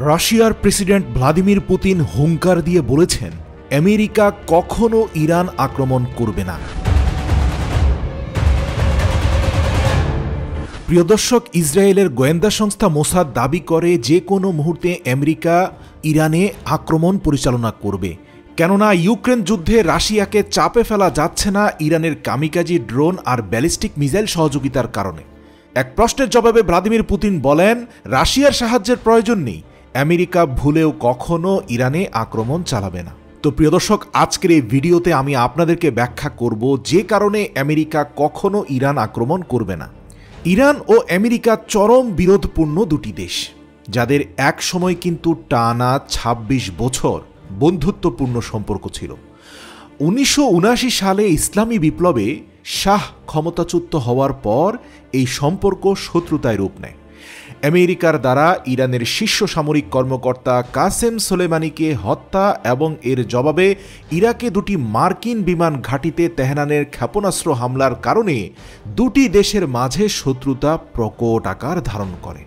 রাশিয়ার president Vladimir Putin হুঙ্কার দিয়ে বলেছেন, আমেরিকা কখনো ইরান আক্রমণ করবে না। প্রিয় দর্শক, ইসরায়েলের গোয়েন্দা সংস্থা মোসাদ দাবি করে যে কোনো মুহূর্তে আমেরিকা ইরানে আক্রমণ পরিচালনা করবে। কেননা, ইউক্রেন যুদ্ধে রাশিয়াকে চাপে ফেলা যাচ্ছে না ইরানের কামিকাজি ড্রোন আর ব্যালিস্টিক মিসাইল সহযোগিতার কারণে। এক প্রশ্নের জবাবে ভ্লাদিমির পুতিন বলেন, রাশিয়ার সাহায্যের প্রয়োজন নেই। আমেরিকা ভুলেও কখনো ইরানে আক্রমণ চালাবে না। তো প্রিয় দর্শক, আজকের এই ভিডিওতে আমি আপনাদেরকে ব্যাখ্যা করব যে কারণে আমেরিকা কখনো ইরান আক্রমণ করবে না। ইরান ও আমেরিকা চরম বিরোধপূর্ণ দুটি দেশ, যাদের এক সময় কিন্তু টানা ২৬ বছর বন্ধুত্বপূর্ণ সম্পর্ক ছিল। উনিশশো সালে ইসলামী বিপ্লবে শাহ ক্ষমতাচ্যুত হওয়ার পর এই সম্পর্ক শত্রুতায় রূপ নেয়। আমেরিকার দ্বারা ইরানের শীর্ষ সামরিক কর্মকর্তা কাসেম সোলেমানিকে হত্যা এবং এর জবাবে ইরাকে দুটি মার্কিন বিমান ঘাঁটিতে তেহরানের ক্ষেপণাস্ত্র হামলার কারণে দুটি দেশের মাঝে শত্রুতা প্রকট আকার ধারণ করে।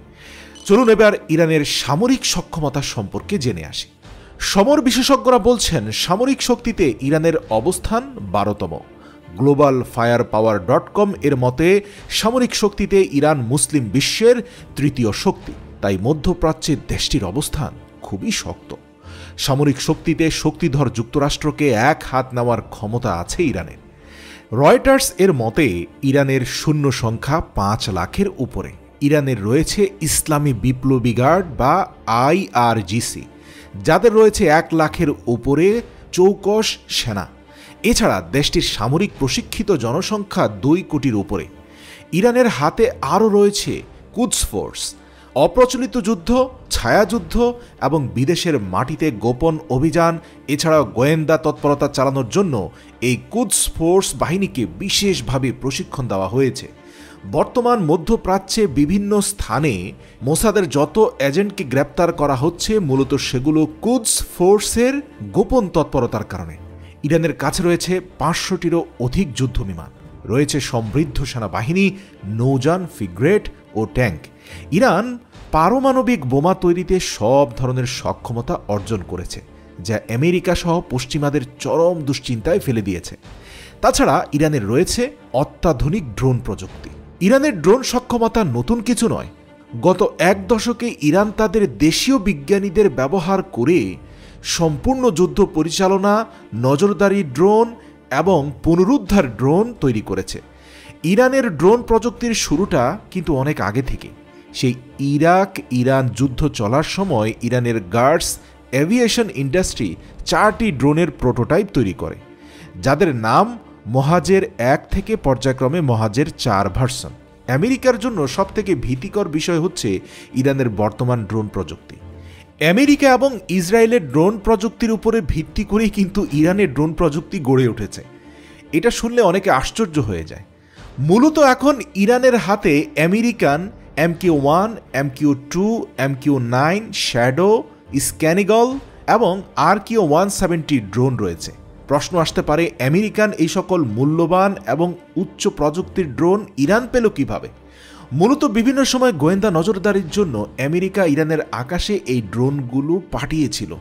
চলুন এবার ইরানের সামরিক সক্ষমতা সম্পর্কে জেনে আসি। সমর বিশেষজ্ঞরা বলছেন, সামরিক শক্তিতে ইরানের অবস্থান বারোতম। Global fire power dot com এর মতে, সামরিক শক্তিতে ইরান মুসলিম বিশ্বের তৃতীয় শক্তি। তাই মধ্যপ্রাচ্যের দেশটির অবস্থান খুবই শক্ত। সামরিক শক্তিতে শক্তিধর যুক্তরাষ্ট্রকে এক হাত নেওয়ার ক্ষমতা আছে ইরানের। রয়টার্স এর মতে, ইরানের শূন্য সংখ্যা পাঁচ লাখের উপরে। ইরানের রয়েছে ইসলামী বিপ্লবী গার্ড বা আইআরজিসি, যাদের রয়েছে এক লাখের উপরে চৌকস সেনা। এছাড়া দেশটির সামরিক প্রশিক্ষিত জনসংখ্যা দুই কোটির উপরে। ইরানের হাতে আরও রয়েছে কুদস ফোর্স, অপ্রচলিত যুদ্ধ, ছায়াযুদ্ধ এবং বিদেশের মাটিতে গোপন অভিযান, এছাড়াও গোয়েন্দা তৎপরতা চালানোর জন্য এই কুদস ফোর্স বাহিনীকে বিশেষভাবে প্রশিক্ষণ দেওয়া হয়েছে। বর্তমান মধ্যপ্রাচ্যে বিভিন্ন স্থানে মোসাদের যত এজেন্টকে গ্রেপ্তার করা হচ্ছে, মূলত সেগুলো কুদস ফোর্সের গোপন তৎপরতার কারণে। ইরানের কাছে রয়েছে পাঁচশোটিরও অধিক যুদ্ধ বিমান রয়েছে সমৃদ্ধ সেনাবাহিনী, নৌযান, ফিগ্রেট ও ট্যাঙ্ক। ইরান পারমাণবিক বোমা তৈরিতে সব ধরনের সক্ষমতা অর্জন করেছে, যা আমেরিকা সহ পশ্চিমাদের চরম দুশ্চিন্তায় ফেলে দিয়েছে। তাছাড়া ইরানের রয়েছে অত্যাধুনিক ড্রোন প্রযুক্তি। ইরানের ড্রোন সক্ষমতা নতুন কিছু নয়। গত এক দশকে ইরান তাদের দেশীয় বিজ্ঞানীদের ব্যবহার করে সম্পূর্ণ যুদ্ধ পরিচালনা, নজরদারি ড্রোন এবং পুনরুদ্ধার ড্রোন তৈরি করেছে। ইরানের ড্রোন প্রযুক্তির শুরুটা কিন্তু অনেক আগে থেকে সেই ইরাক ইরান যুদ্ধ চলার সময় ইরানের গার্ডস এভিয়েশন ইন্ডাস্ট্রি চারটি ড্রোনের প্রোটোটাইপ তৈরি করে, যাদের নাম মহাজের এক থেকে পর্যায়ক্রমে মহাজের চার ভার্সন। আমেরিকার জন্য সবথেকে ভীতিকর বিষয় হচ্ছে ইরানের বর্তমান ড্রোন প্রযুক্তি। আমেরিকা এবং ইসরায়েলের ড্রোন প্রযুক্তির উপরে ভিত্তি করেই কিন্তু ইরানের ড্রোন প্রযুক্তি গড়ে উঠেছে। এটা শুনলে অনেকে আশ্চর্য হয়ে যায়। মূলত এখন ইরানের হাতে American M Q one M Q two M Q nine, Shadow, ScanEagle এবং R Q one seventy drone রয়েছে। প্রশ্ন আসতে পারে, আমেরিকান এই সকল মূল্যবান এবং উচ্চ প্রযুক্তির ড্রোন ইরান পেল কীভাবে? মূলত বিভিন্ন সময় গোয়েন্দা নজরদারির জন্য আমেরিকা, ইরানের আকাশে এই ড্রোনগুলো পাঠিয়েছিল।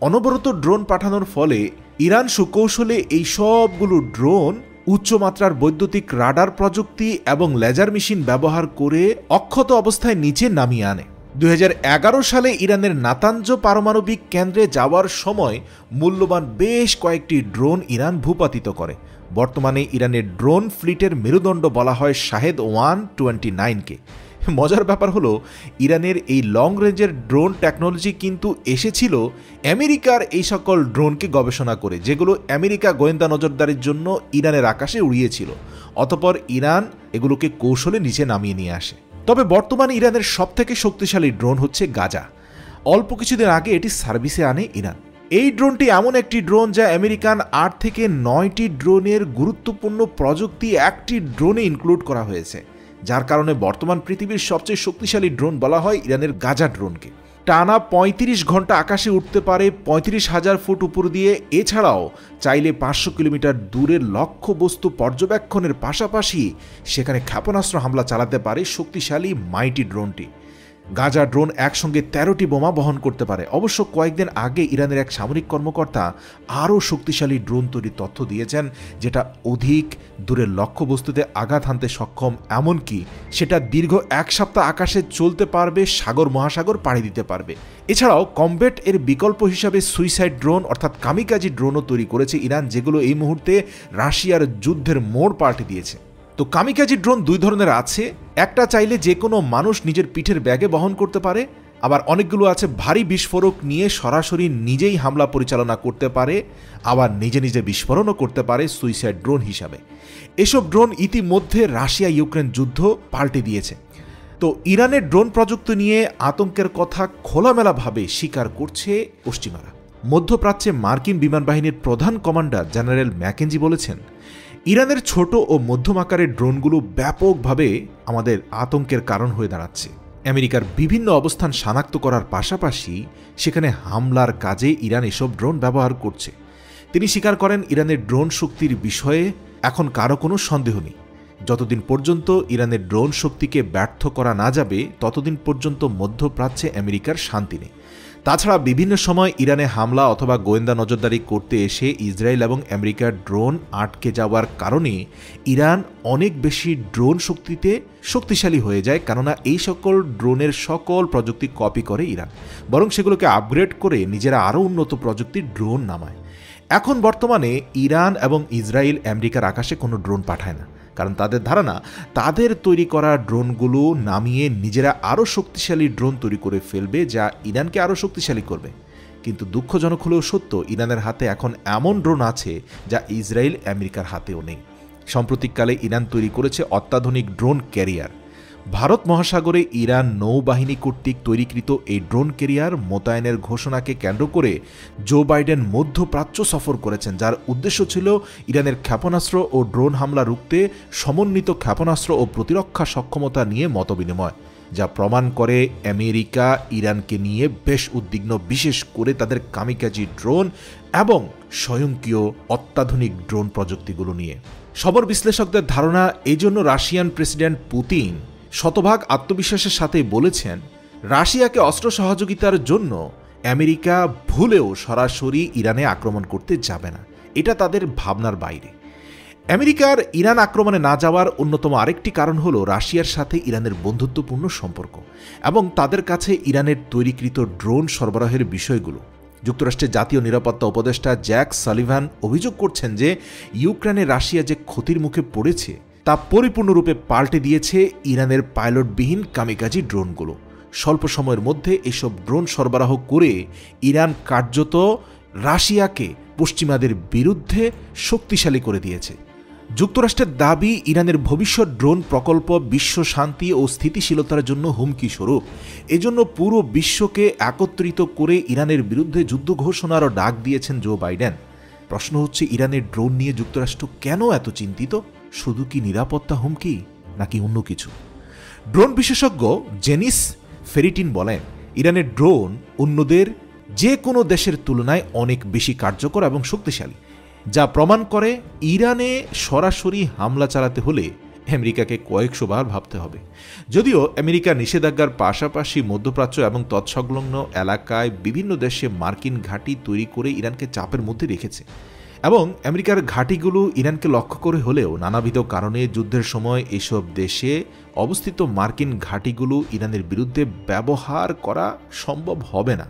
অনবরত ড্রোন পাঠানোর ফলে ইরান সুকৌশলে এই সবগুলো ড্রোন উচ্চমাত্রার বৈদ্যুতিক রাডার প্রযুক্তি এবং লেজার মেশিন ব্যবহার করে অক্ষত অবস্থায় নিচে নামিয়ে আনে। দুই হাজার এগারো সালে ইরানের নাতাঞ্জ পারমাণবিক কেন্দ্রে যাওয়ার সময় মূল্যবান বেশ কয়েকটি ড্রোন ইরান ভূপাতিত করে। বর্তমানে ইরানের ড্রোন ফ্লিটের মেরুদণ্ড বলা হয় শাহেদ ওয়ান টোয়েন্টি নাইনকে। মজার ব্যাপার হলো, ইরানের এই লং রেঞ্জের ড্রোন টেকনোলজি কিন্তু এসেছিল আমেরিকার এই সকল ড্রোনকে গবেষণা করে, যেগুলো আমেরিকা গোয়েন্দা নজরদারির জন্য ইরানের আকাশে উড়িয়েছিল। অতপর ইরান এগুলোকে কৌশলে নিচে নামিয়ে নিয়ে আসে। তবে বর্তমানে ইরানের সবথেকে শক্তিশালী ড্রোন হচ্ছে গাজা। অল্প কিছুদিন আগে এটি সার্ভিসে আনে ইরান। এই ড্রোনটি এমন একটি ড্রোন যা আমেরিকান আট থেকে নয়টি ড্রোনের গুরুত্বপূর্ণ প্রযুক্তি একটি ড্রোনে ইনক্লুড করা হয়েছে, যার কারণে বর্তমান পৃথিবীর সবচেয়ে শক্তিশালী ড্রোন বলা হয় ইরানের গাজা ড্রোনকে। টানা ৩৫ ঘণ্টা আকাশে উঠতে পারে পঁয়ত্রিশ হাজার ফুট উপর দিয়ে। এছাড়াও চাইলে পাঁচশো কিলোমিটার দূরের লক্ষ্য বস্তু পর্যবেক্ষণের পাশাপাশি সেখানে ক্ষেপণাস্ত্র হামলা চালাতে পারে শক্তিশালী মাইটি ড্রোনটি। গাজা ড্রোন একসঙ্গে তেরোটি বোমা বহন করতে পারে। অবশ্য কয়েকদিন আগে ইরানের এক সামরিক কর্মকর্তা আরও শক্তিশালী ড্রোন তৈরির তথ্য দিয়েছেন, যেটা অধিক দূরের লক্ষ্যবস্তুতে আঘাত হানতে সক্ষম, এমনকি সেটা দীর্ঘ এক সপ্তাহ আকাশে চলতে পারবে, সাগর, মহাসাগর পাড়ি দিতে পারবে। এছাড়াও কমবেট এর বিকল্প হিসাবে সুইসাইড ড্রোন অর্থাৎ কামিকাজি ড্রোনও তৈরি করেছে ইরান, যেগুলো এই মুহূর্তে রাশিয়ার যুদ্ধের মোড় পাল্টে দিয়েছে। তো কামিকাজি ড্রোন দুই ধরনের আছে। একটা চাইলে যে কোনো মানুষ নিজের পিঠের ব্যাগে বহন করতে পারে। আবার অনেকগুলো আছে ভারী বিস্ফোরক নিয়ে সরাসরি নিজেই হামলা পরিচালনা করতে পারে। আবার নিজে নিজে বিস্ফোরণও করতে পারে সুইসাইড ড্রোন হিসাবে। এসব ড্রোন ইতিমধ্যে রাশিয়া ইউক্রেন যুদ্ধ পাল্টে দিয়েছে। তো ইরানের ড্রোন প্রযুক্তি নিয়ে আতঙ্কের কথা খোলামেলাভাবে স্বীকার করছে পশ্চিমারা। মধ্যপ্রাচ্যে মার্কিন বিমান বাহিনীর প্রধান কমান্ডার জেনারেল ম্যাকেঞ্জি বলেছেন ইরানের ছোট ও মধ্যম আকারের ড্রোনগুলো ব্যাপকভাবে আমাদের আতঙ্কের কারণ হয়ে দাঁড়াচ্ছে। আমেরিকার বিভিন্ন অবস্থান শনাক্ত করার পাশাপাশি সেখানে হামলার কাজে ইরান এসব ড্রোন ব্যবহার করছে। তিনি স্বীকার করেন, ইরানের ড্রোন শক্তির বিষয়ে এখন কারও কোনো সন্দেহ নেই। যতদিন পর্যন্ত ইরানের ড্রোন শক্তিকে ব্যর্থ করা না যাবে, ততদিন পর্যন্ত মধ্যপ্রাচ্যে আমেরিকার শান্তি নেই। তাছাড়া বিভিন্ন সময় ইরানে হামলা অথবা গোয়েন্দা নজরদারি করতে এসে ইসরায়েল এবং আমেরিকার ড্রোন আটকে যাওয়ার কারণে ইরান অনেক বেশি ড্রোন শক্তিতে শক্তিশালী হয়ে যায়, কেননা এই সকল ড্রোনের সকল প্রযুক্তি কপি করে ইরান। বরং সেগুলোকে আপগ্রেড করে নিজেরা আরও উন্নত প্রযুক্তির ড্রোন নামায়। এখন বর্তমানে ইরান এবং ইসরায়েল আমেরিকার আকাশে কোনো ড্রোন পাঠায় না। কারণ তাদের ধারণা, তাদের তৈরি করা ড্রোনগুলো নামিয়ে নিজেরা আরও শক্তিশালী ড্রোন তৈরি করে ফেলবে যা ইরানকে আরও শক্তিশালী করবে। কিন্তু দুঃখজনক হলেও সত্য, ইরানের হাতে এখন এমন ড্রোন আছে যা ইসরায়েল আমেরিকার হাতেও নেই। সাম্প্রতিককালে ইরান তৈরি করেছে অত্যাধুনিক ড্রোন ক্যারিয়ার। ভারত মহাসাগরে ইরান নৌবাহিনী কর্তৃক তৈরিকৃত এই ড্রোন কেরিয়ার মোতায়েনের ঘোষণাকে কেন্দ্র করে জো বাইডেন মধ্যপ্রাচ্য সফর করেছেন, যার উদ্দেশ্য ছিল ইরানের ক্ষেপণাস্ত্র ও ড্রোন হামলা রুখতে সমন্বিত ক্ষেপণাস্ত্র ও প্রতিরক্ষা সক্ষমতা নিয়ে মতবিনিময়, যা প্রমাণ করে আমেরিকা ইরানকে নিয়ে বেশ উদ্বিগ্ন, বিশেষ করে তাদের কামিকাজি ড্রোন এবং স্বয়ংক্রিয় অত্যাধুনিক ড্রোন প্রযুক্তিগুলো নিয়ে। সবর বিশ্লেষকদের ধারণা এই জন্য রাশিয়ান প্রেসিডেন্ট পুতিন শতভাগ আত্মবিশ্বাসের সাথে বলেছেন, রাশিয়াকে অস্ত্র সহযোগিতার জন্য আমেরিকা ভুলেও সরাসরি ইরানে আক্রমণ করতে যাবে না। এটা তাদের ভাবনার বাইরে। আমেরিকার ইরান আক্রমণে না যাওয়ার অন্যতম আরেকটি কারণ হল রাশিয়ার সাথে ইরানের বন্ধুত্বপূর্ণ সম্পর্ক এবং তাদের কাছে ইরানের তৈরিকৃত ড্রোন সরবরাহের বিষয়গুলো। যুক্তরাষ্ট্রের জাতীয় নিরাপত্তা উপদেষ্টা জ্যাক সালিভান অভিযোগ করছেন যে, ইউক্রেনে রাশিয়া যে ক্ষতির মুখে পড়েছে তা পরিপূর্ণরূপে পাল্টে দিয়েছে ইরানের পাইলটবিহীন কামিকাজি ড্রোনগুলো। স্বল্প সময়ের মধ্যে এসব ড্রোন সরবরাহ করে ইরান কার্যত রাশিয়াকে পশ্চিমাদের বিরুদ্ধে শক্তিশালী করে দিয়েছে। যুক্তরাষ্ট্রের দাবি, ইরানের ভবিষ্যৎ ড্রোন প্রকল্প বিশ্ব শান্তি ও স্থিতিশীলতার জন্য হুমকি স্বরূপ। এজন্য পুরো বিশ্বকে একত্রিত করে ইরানের বিরুদ্ধে যুদ্ধ ঘোষণারও ডাক দিয়েছেন জো বাইডেন। প্রশ্ন হচ্ছে, ইরানের ড্রোন নিয়ে যুক্তরাষ্ট্র কেন এত চিন্তিত? শুধু কি নিরাপত্তা হুমকি, নাকি অন্য কিছু? ড্রোন বিশেষজ্ঞ জেনিস ফেরিটিন বলেন, ইরানের ড্রোন অন্যদের যে কোনো দেশের তুলনায় অনেক বেশি কার্যকর এবং শক্তিশালী, যা প্রমাণ করে ইরানে সরাসরি হামলা চালাতে হলে আমেরিকাকে কয়েকশো বার ভাবতে হবে। যদিও আমেরিকা নিষেধাজ্ঞার পাশাপাশি মধ্যপ্রাচ্য এবং তৎসংলগ্ন এলাকায় বিভিন্ন দেশে মার্কিন ঘাঁটি তৈরি করে ইরানকে চাপের মধ্যে রেখেছে এবং আমেরিকার ঘাঁটিগুলো ইরানকে লক্ষ্য করে হলেও নানাবিধ কারণে যুদ্ধের সময় এসব দেশে অবস্থিত মার্কিন ঘাঁটিগুলো ইরানের বিরুদ্ধে ব্যবহার করা সম্ভব হবে না।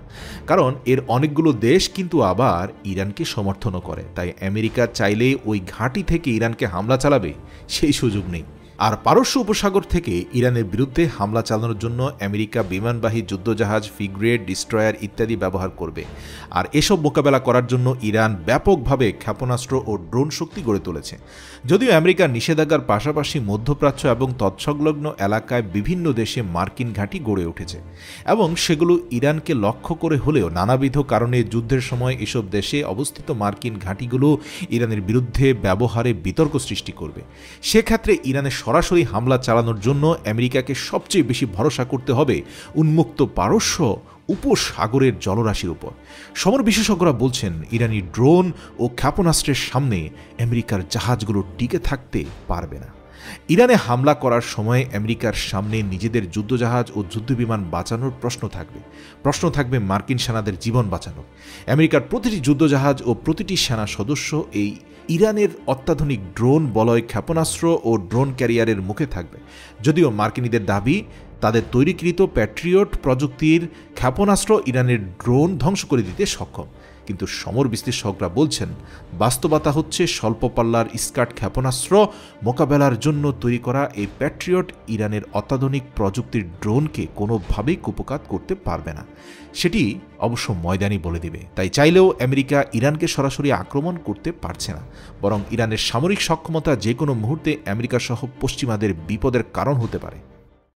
কারণ এর অনেকগুলো দেশ কিন্তু আবার ইরানকে সমর্থনও করে। তাই আমেরিকা চাইলে ওই ঘাঁটি থেকে ইরানকে হামলা চালাবে, সেই সুযোগ নেই। আর পারস্য উপসাগর থেকে ইরানের বিরুদ্ধে হামলা চালানোর জন্য আমেরিকা বিমানবাহী যুদ্ধজাহাজ ফিগ্রেড ডিস্ট্রয়ার ইত্যাদি ব্যবহার করবে। আর এসব মোকাবেলা করার জন্য ইরান ব্যাপকভাবে ক্ষেপণাস্ত্র ও ড্রোন শক্তি গড়ে তুলেছে। যদিও আমেরিকার নিষেধাজ্ঞার পাশাপাশি মধ্যপ্রাচ্য এবং তৎসংলগ্ন এলাকায় বিভিন্ন দেশে মার্কিন ঘাঁটি গড়ে উঠেছে এবং সেগুলো ইরানকে লক্ষ্য করে হলেও নানাবিধ কারণে যুদ্ধের সময় এসব দেশে অবস্থিত মার্কিন ঘাঁটিগুলো ইরানের বিরুদ্ধে ব্যবহারে বিতর্ক সৃষ্টি করবে। সেক্ষেত্রে ইরানের সরাসরি হামলা চালানোর জন্য আমেরিকাকে সবচেয়ে বেশি ভরসা করতে হবে উন্মুক্ত পারস্য উপসাগরের জলরাশির উপর। সমর বিশেষজ্ঞরা বলছেন, ইরানি ড্রোন ও ক্ষেপণাস্ত্রের সামনে আমেরিকার জাহাজগুলো টিকে থাকতে পারবে না। ইরানে হামলা করার সময় আমেরিকার সামনে নিজেদের যুদ্ধজাহাজ ও যুদ্ধবিমান বাঁচানোর প্রশ্ন থাকবে। প্রশ্ন থাকবে মার্কিন সেনাদের জীবন বাঁচানো আমেরিকার প্রতিটি যুদ্ধজাহাজ ও প্রতিটি সেনা সদস্য এই ইরানের অত্যাধুনিক ড্রোন বলয় ক্ষেপণাস্ত্র ও ড্রোন ক্যারিয়ারের মুখে থাকবে। যদিও মার্কিনীদের দাবি, তাদের তৈরিকৃত প্যাট্রিয়ট প্রযুক্তির ক্ষেপণাস্ত্র ইরানের ড্রোন ধ্বংস করে দিতে সক্ষম। কিন্তু সমর বিশ্লেষকরা বলছেন, বাস্তবতা হচ্ছে স্বল্প পাল্লার স্কাট ক্ষেপণাস্ত্র মোকাবেলার জন্য তৈরি করা এই প্যাট্রিয়ট ইরানের অত্যাধুনিক প্রযুক্তির ড্রোনকে কোনোভাবেই কুপকাত করতে পারবে না। সেটি অবশ্য ময়দানি বলে দেবে। তাই চাইলেও আমেরিকা ইরানকে সরাসরি আক্রমণ করতে পারছে না। বরং ইরানের সামরিক সক্ষমতা যে কোনো মুহূর্তে আমেরিকা সহ পশ্চিমাদের বিপদের কারণ হতে পারে।